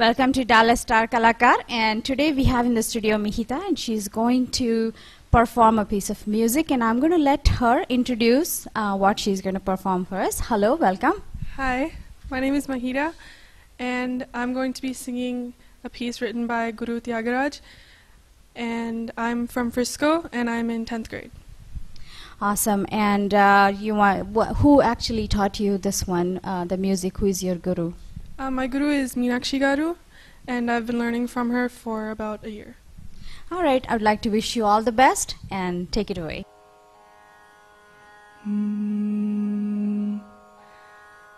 Welcome to Dallas Star Kalakaar. And today we have in the studio Mihita, and she's going to perform a piece of music. And I'm going to let her introduce uh, what she's going to perform for us. Hello, welcome. Hi, my name is Mahita, and I'm going to be singing a piece written by Guru Tyagaraj. And I'm from Frisco, and I'm in 10th grade. Awesome. And uh, you want wh- who actually taught you this one, uh, the music? Who is your guru? Uh, my guru is Meenakshi Garu, and I've been learning from her for about a year. All right. I would like to wish you all the best and take it away.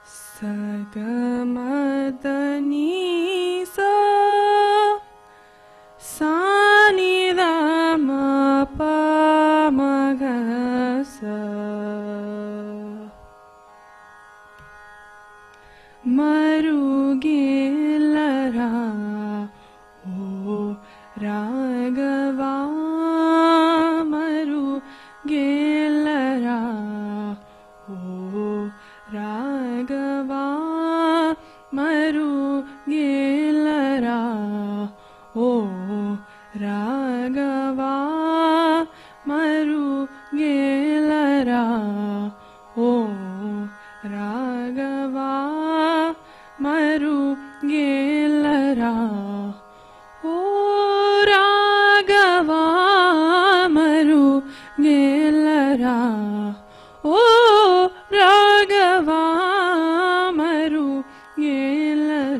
Sagamada राघवा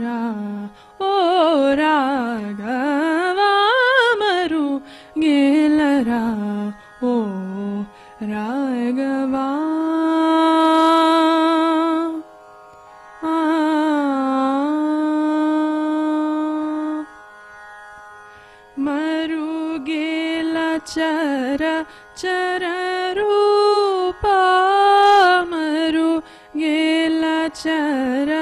रा ओ रागवामरु मरु गेलरा ओ रागवा चर गेला चरचर मरु गेलचर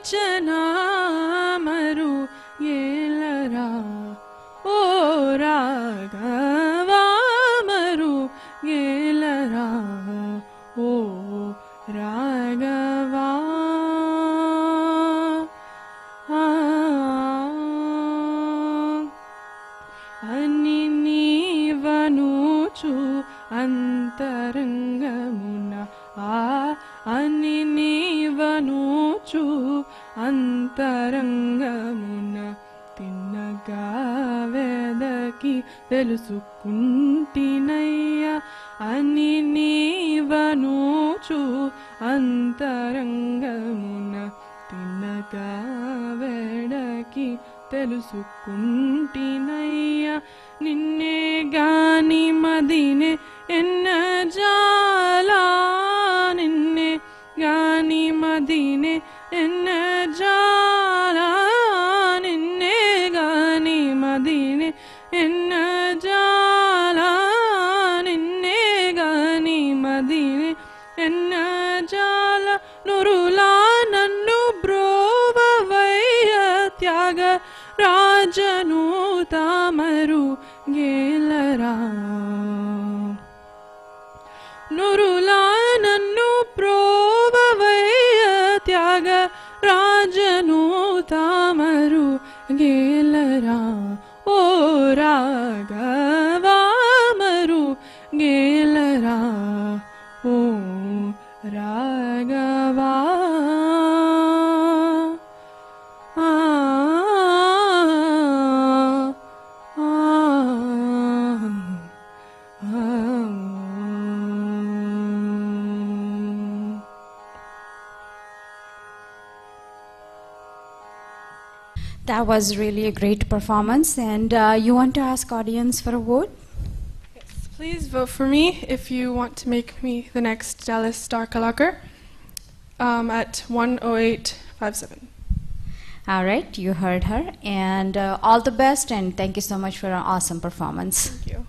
ಯೋಚನಾ ಮರು ಏಲರ ಓ ರಾಘವ ಮರು ಏಲರ ಓ ರಾಘವ అని నీవనుచు అంతరంగమున ఆ అని నీవనుచు అంతరంగమున తిన్నగా వెదకి తెలుసుకుంటినయ్యా అని నీవనూచు అంతరంగమున తిన్నగా వెడకి తెలుసుకుంటినయ్యా నిన్న ಜಾಲ ನುರುಲ ನನ್ನು ಬ್ರೋವೈಯ ತ್ಯಾಗ ರಾಜನು ತಾಮರು ಗೇಲರ ನುರುಲ ನನ್ನು ಪ್ರೋವೈಯ ತ್ಯಾಗ ರಾಜನು ತಾಮರು ಗೇಲರ That was really a great performance. And uh, you want to ask audience for a vote? Yes, please vote for me if you want to make me the next Dallas Star Kalakaar. Um, at 10857. All right, you heard her. And uh, all the best, and thank you so much for an awesome performance. Thank you.